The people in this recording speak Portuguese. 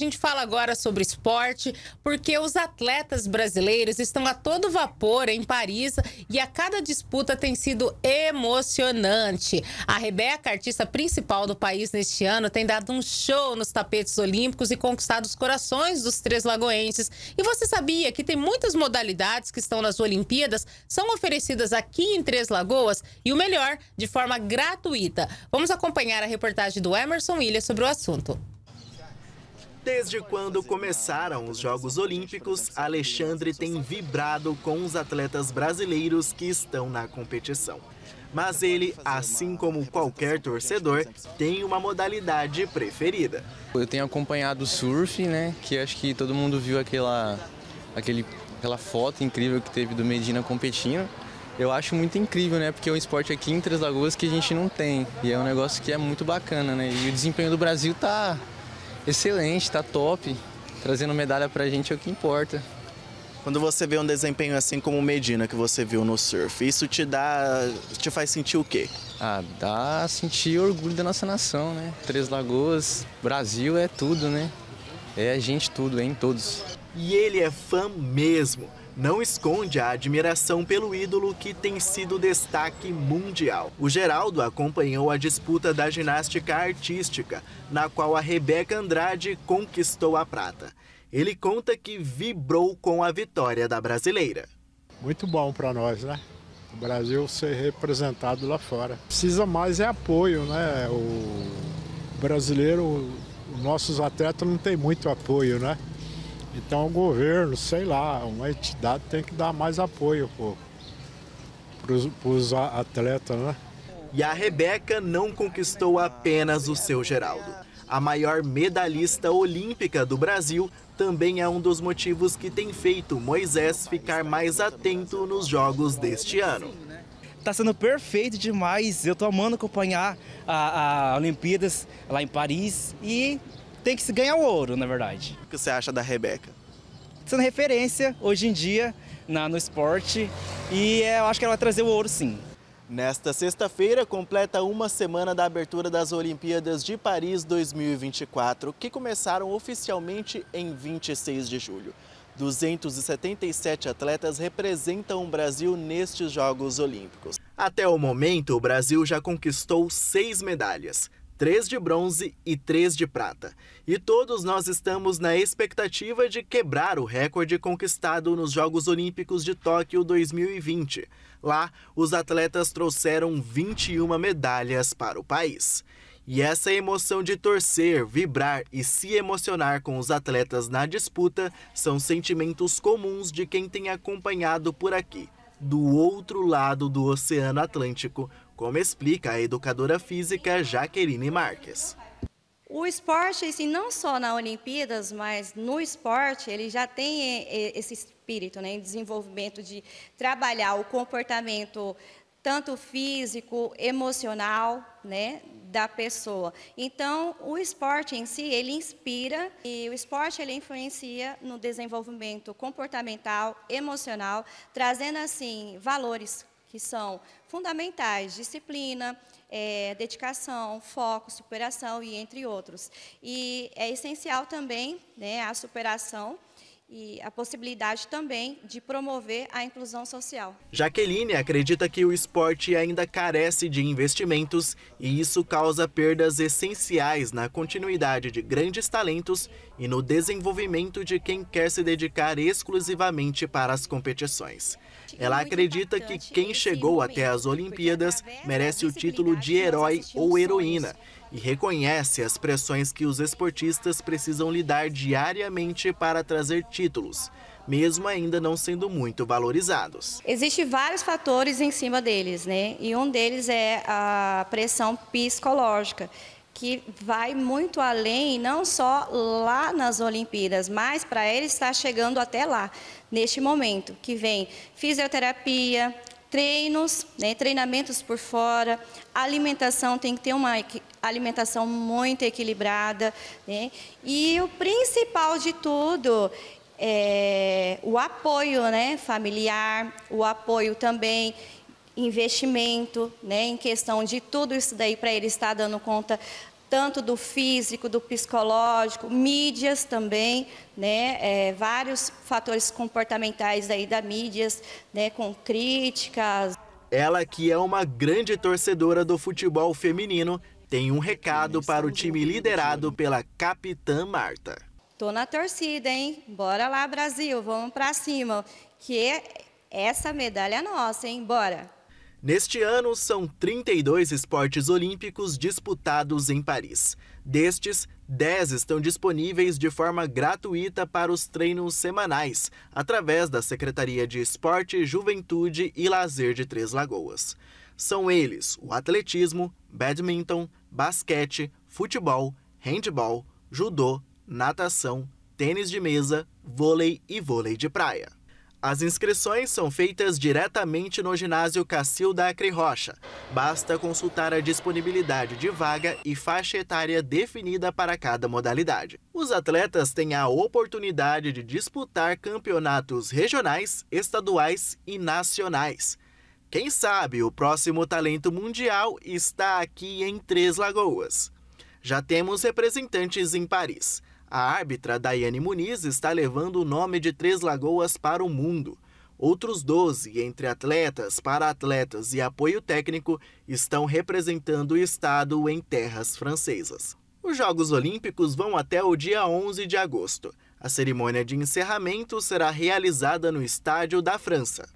A gente fala agora sobre esporte, porque os atletas brasileiros estão a todo vapor em Paris e a cada disputa tem sido emocionante. A Rebeca, artista principal do país neste ano, tem dado um show nos tapetes olímpicos e conquistado os corações dos três lagoenses. E você sabia que tem muitas modalidades que estão nas Olimpíadas, são oferecidas aqui em Três Lagoas e o melhor, de forma gratuita. Vamos acompanhar a reportagem do Emerson Ilha sobre o assunto. Desde quando começaram os Jogos Olímpicos, Alexandre tem vibrado com os atletas brasileiros que estão na competição. Mas ele, assim como qualquer torcedor, tem uma modalidade preferida. Eu tenho acompanhado o surf, né? Que acho que todo mundo viu aquela, aquele, aquela foto incrível que teve do Medina competindo. Eu acho muito incrível, né? Porque é um esporte aqui em Três Lagoas que a gente não tem. E é um negócio que é muito bacana, né? E o desempenho do Brasil tá excelente, tá top. Trazendo medalha pra gente é o que importa. Quando você vê um desempenho assim como o Medina que você viu no surf, isso te dá. te faz sentir o quê? Ah, dá sentir orgulho da nossa nação, né? Três Lagoas, Brasil é tudo, né? É a gente tudo, em todos. E ele é fã mesmo não esconde a admiração pelo ídolo que tem sido destaque mundial. O Geraldo acompanhou a disputa da ginástica artística, na qual a Rebeca Andrade conquistou a prata. Ele conta que vibrou com a vitória da brasileira. Muito bom para nós, né? O Brasil ser representado lá fora. Precisa mais é apoio, né? O brasileiro, os nossos atletas não tem muito apoio, né? Então o governo, sei lá, uma entidade tem que dar mais apoio para os atletas, né? E a Rebeca não conquistou apenas o seu Geraldo. A maior medalhista olímpica do Brasil também é um dos motivos que tem feito Moisés ficar mais atento nos jogos deste ano. Está sendo perfeito demais. Eu estou amando acompanhar a, a Olimpíadas lá em Paris e tem que se ganhar o ouro, na verdade. O que você acha da Rebeca? Sendo referência hoje em dia na, no esporte e é, eu acho que ela vai trazer o ouro sim. Nesta sexta-feira, completa uma semana da abertura das Olimpíadas de Paris 2024, que começaram oficialmente em 26 de julho. 277 atletas representam o Brasil nestes Jogos Olímpicos. Até o momento, o Brasil já conquistou seis medalhas, três de bronze e três de prata. E todos nós estamos na expectativa de quebrar o recorde conquistado nos Jogos Olímpicos de Tóquio 2020. Lá, os atletas trouxeram 21 medalhas para o país. E essa emoção de torcer, vibrar e se emocionar com os atletas na disputa são sentimentos comuns de quem tem acompanhado por aqui, do outro lado do Oceano Atlântico, como explica a educadora física Jaqueline Marques. O esporte, assim, não só na Olimpíadas, mas no esporte, ele já tem esse espírito, né, desenvolvimento de trabalhar o comportamento tanto físico, emocional, né, da pessoa. Então, o esporte em si, ele inspira e o esporte ele influencia no desenvolvimento comportamental, emocional, trazendo assim valores que são fundamentais: disciplina, é, dedicação, foco, superação e entre outros. E é essencial também né, a superação e a possibilidade também de promover a inclusão social. Jaqueline acredita que o esporte ainda carece de investimentos e isso causa perdas essenciais na continuidade de grandes talentos e no desenvolvimento de quem quer se dedicar exclusivamente para as competições. Ela acredita que quem chegou até as Olimpíadas merece o título de herói ou heroína e reconhece as pressões que os esportistas precisam lidar diariamente para trazer títulos, mesmo ainda não sendo muito valorizados. Existem vários fatores em cima deles, né? E um deles é a pressão psicológica que vai muito além, não só lá nas Olimpíadas, mas para ele estar chegando até lá, neste momento, que vem fisioterapia, treinos, né, treinamentos por fora, alimentação tem que ter uma alimentação muito equilibrada, né, e o principal de tudo é o apoio, né, familiar, o apoio também investimento, né, em questão de tudo isso daí para ele estar dando conta tanto do físico, do psicológico, mídias também, né? É, vários fatores comportamentais aí da mídias, né? Com críticas. Ela que é uma grande torcedora do futebol feminino, tem um recado para o time liderado pela capitã Marta. Tô na torcida, hein? Bora lá, Brasil, vamos para cima, que essa medalha é nossa, hein? Bora. Neste ano, são 32 esportes olímpicos disputados em Paris. Destes, 10 estão disponíveis de forma gratuita para os treinos semanais, através da Secretaria de Esporte, Juventude e Lazer de Três Lagoas. São eles o atletismo, badminton, basquete, futebol, handball, judô, natação, tênis de mesa, vôlei e vôlei de praia. As inscrições são feitas diretamente no ginásio Cacilda Acre Rocha. Basta consultar a disponibilidade de vaga e faixa etária definida para cada modalidade. Os atletas têm a oportunidade de disputar campeonatos regionais, estaduais e nacionais. Quem sabe o próximo talento mundial está aqui em Três Lagoas. Já temos representantes em Paris. A árbitra Daiane Muniz está levando o nome de Três Lagoas para o mundo. Outros 12, entre atletas, para-atletas e apoio técnico, estão representando o estado em terras francesas. Os Jogos Olímpicos vão até o dia 11 de agosto. A cerimônia de encerramento será realizada no Estádio da França.